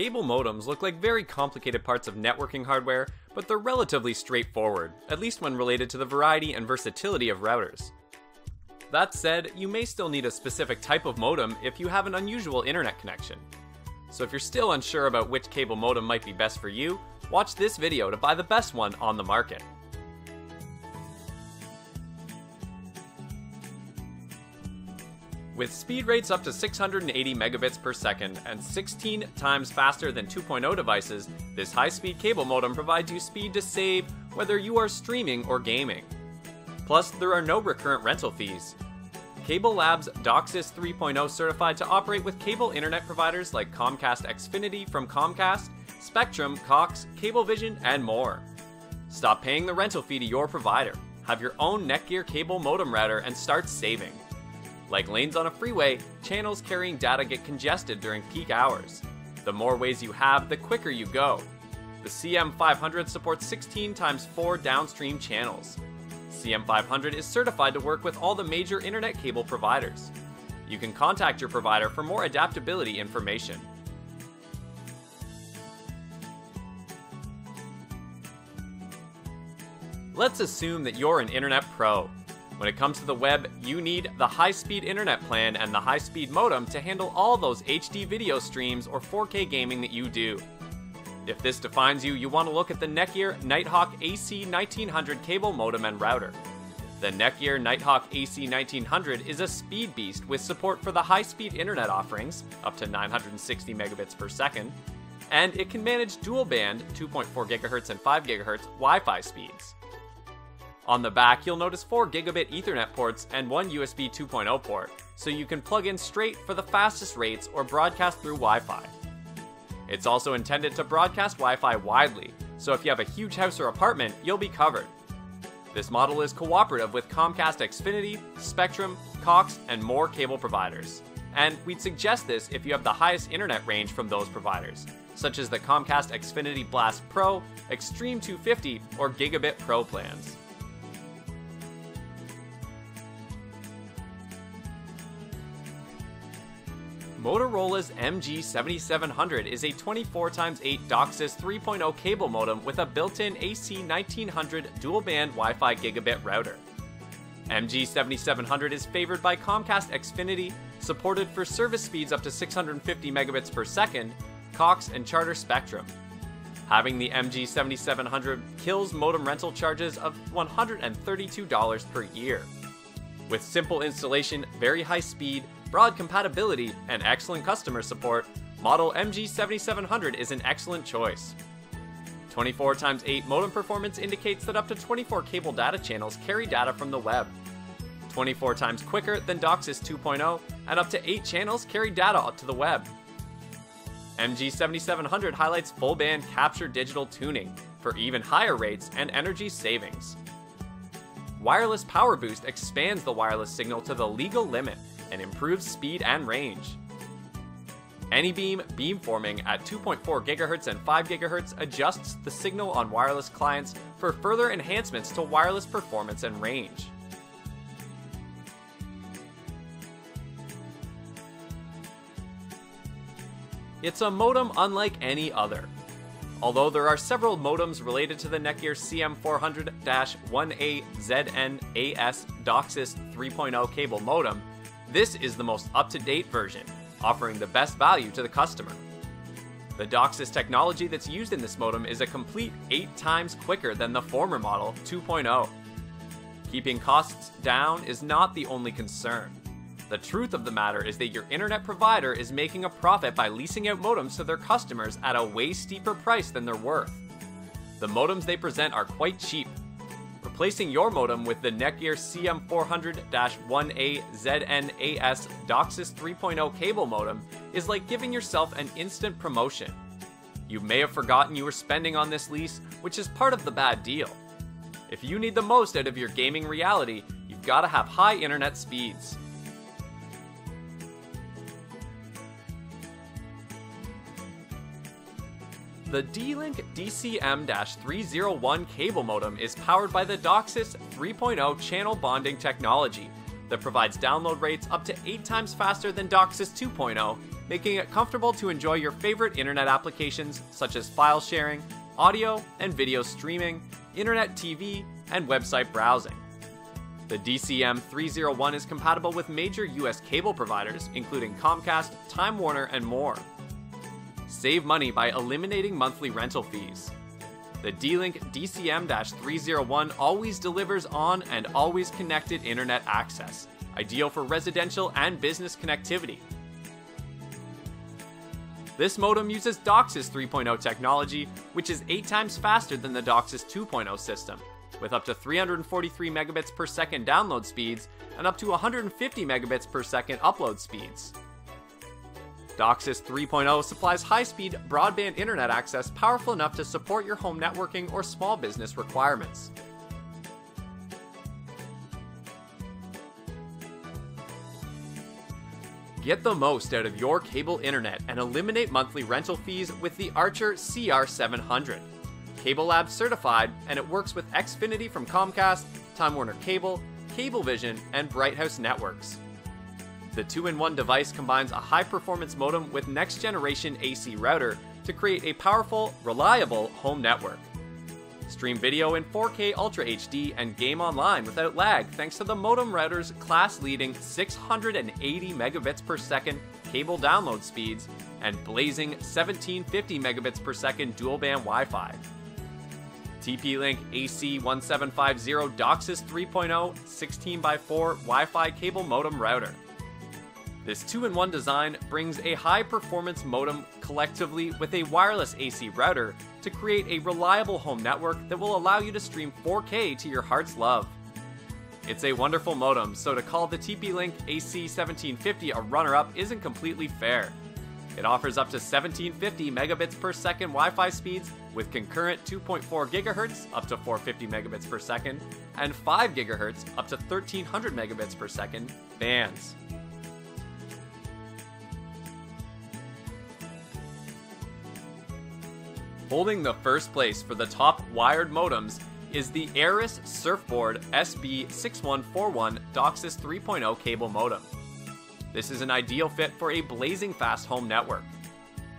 Cable modems look like very complicated parts of networking hardware, but they're relatively straightforward, at least when related to the variety and versatility of routers. That said, you may still need a specific type of modem if you have an unusual internet connection. So if you're still unsure about which cable modem might be best for you, watch this video to buy the best one on the market. With speed rates up to 680 megabits per second and 16 times faster than 2.0 devices, this high speed cable modem provides you speed to save whether you are streaming or gaming. Plus, there are no recurrent rental fees. Cable Labs DOCSIS 3.0 certified to operate with cable internet providers like Comcast Xfinity from Comcast, Spectrum, Cox, Cablevision, and more. Stop paying the rental fee to your provider. Have your own Netgear cable modem router and start saving. Like lanes on a freeway, channels carrying data get congested during peak hours. The more ways you have, the quicker you go. The CM500 supports 16 times 4 downstream channels. CM500 is certified to work with all the major internet cable providers. You can contact your provider for more adaptability information. Let's assume that you're an internet pro when it comes to the web, you need the high speed internet plan and the high speed modem to handle all those HD video streams or 4K gaming that you do. If this defines you, you want to look at the Netgear Nighthawk AC1900 cable modem and router. The Netgear Nighthawk AC1900 is a speed beast with support for the high speed internet offerings, up to 960 megabits per second, and it can manage dual band 2.4 GHz and 5 GHz Wi Fi speeds. On the back, you'll notice 4 gigabit Ethernet ports and one USB 2.0 port, so you can plug in straight for the fastest rates or broadcast through Wi Fi. It's also intended to broadcast Wi Fi widely, so if you have a huge house or apartment, you'll be covered. This model is cooperative with Comcast Xfinity, Spectrum, Cox, and more cable providers. And we'd suggest this if you have the highest internet range from those providers, such as the Comcast Xfinity Blast Pro, Extreme 250, or Gigabit Pro plans. Motorola's MG7700 is a 24x8 DOCSIS 3.0 cable modem with a built-in AC1900 dual-band Wi-Fi gigabit router. MG7700 is favored by Comcast Xfinity, supported for service speeds up to 650 megabits per second, Cox and Charter Spectrum. Having the MG7700 kills modem rental charges of $132 per year. With simple installation, very high speed, broad compatibility, and excellent customer support, model MG7700 is an excellent choice. 24x8 modem performance indicates that up to 24 cable data channels carry data from the web. 24 times quicker than DOCSIS 2.0, and up to 8 channels carry data to the web. MG7700 highlights full band capture digital tuning for even higher rates and energy savings. Wireless Power Boost expands the wireless signal to the legal limit and improves speed and range. AnyBeam beamforming at 2.4 GHz and 5 GHz adjusts the signal on wireless clients for further enhancements to wireless performance and range. It's a modem unlike any other. Although there are several modems related to the Netgear CM400-1A-ZN-AS DOCSIS 3.0 cable modem, this is the most up-to-date version, offering the best value to the customer. The DOCSIS technology that's used in this modem is a complete 8 times quicker than the former model 2.0. Keeping costs down is not the only concern. The truth of the matter is that your internet provider is making a profit by leasing out modems to their customers at a way steeper price than they're worth. The modems they present are quite cheap. Replacing your modem with the Netgear CM400-1A ZNAS DOCSIS 3.0 cable modem is like giving yourself an instant promotion. You may have forgotten you were spending on this lease, which is part of the bad deal. If you need the most out of your gaming reality, you've got to have high internet speeds. The D-Link DCM-301 cable modem is powered by the DOCSIS 3.0 channel bonding technology, that provides download rates up to 8 times faster than DOCSIS 2.0, making it comfortable to enjoy your favorite internet applications such as file sharing, audio and video streaming, internet TV, and website browsing. The DCM 301 is compatible with major US cable providers, including Comcast, Time Warner, and more. Save money by eliminating monthly rental fees. The D-Link DCM-301 always delivers on and always connected internet access, ideal for residential and business connectivity. This modem uses DOCSIS 3.0 technology, which is 8 times faster than the DOCSIS 2.0 system, with up to 343 megabits per second download speeds and up to 150 megabits per second upload speeds. DOCSIS 3.0 supplies high speed broadband internet access powerful enough to support your home networking or small business requirements. Get the most out of your cable internet and eliminate monthly rental fees with the Archer CR700. CableLab certified, and it works with Xfinity from Comcast, Time Warner Cable, Cablevision, and Brighthouse Networks. The 2-in-1 device combines a high-performance modem with next-generation AC router to create a powerful, reliable home network. Stream video in 4K Ultra HD and game online without lag thanks to the modem router's class-leading 680 megabits per second cable download speeds and blazing 1750 megabits per second dual-band Wi-Fi. TP-Link AC1750 DOCSIS 3.0 16x4 Wi-Fi cable modem router. This 2-in-1 design brings a high-performance modem collectively with a wireless AC router to create a reliable home network that will allow you to stream 4K to your heart's love. It's a wonderful modem, so to call the TP-Link AC1750 a runner-up isn't completely fair. It offers up to 1750 megabits per second Wi-Fi speeds with concurrent 2.4 gigahertz up to 450 megabits per second and 5 gigahertz up to 1300 megabits per second bands. Holding the first place for the top wired modems is the ARRIS Surfboard SB6141 DOCSIS 3.0 cable modem. This is an ideal fit for a blazing fast home network.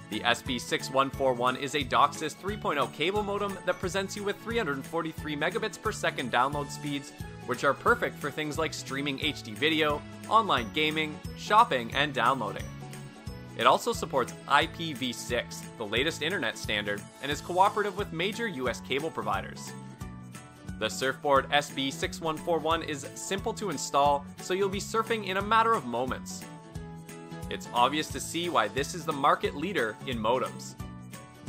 The SB6141 is a DOCSIS 3.0 cable modem that presents you with 343 megabits per second download speeds, which are perfect for things like streaming HD video, online gaming, shopping, and downloading. It also supports IPv6, the latest internet standard, and is cooperative with major US cable providers. The Surfboard SB6141 is simple to install, so you'll be surfing in a matter of moments. It's obvious to see why this is the market leader in modems.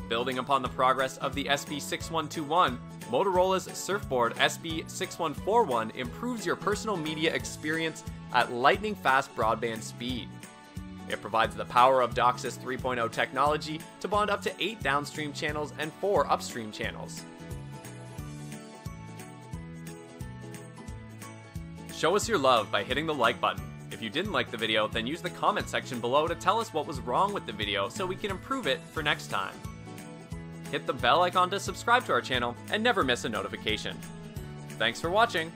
Building upon the progress of the SB6121, Motorola's Surfboard SB6141 improves your personal media experience at lightning fast broadband speed. It provides the power of DOCSIS 3.0 technology to bond up to 8 downstream channels and 4 upstream channels. Show us your love by hitting the like button. If you didn't like the video, then use the comment section below to tell us what was wrong with the video so we can improve it for next time. Hit the bell icon to subscribe to our channel and never miss a notification. Thanks for watching!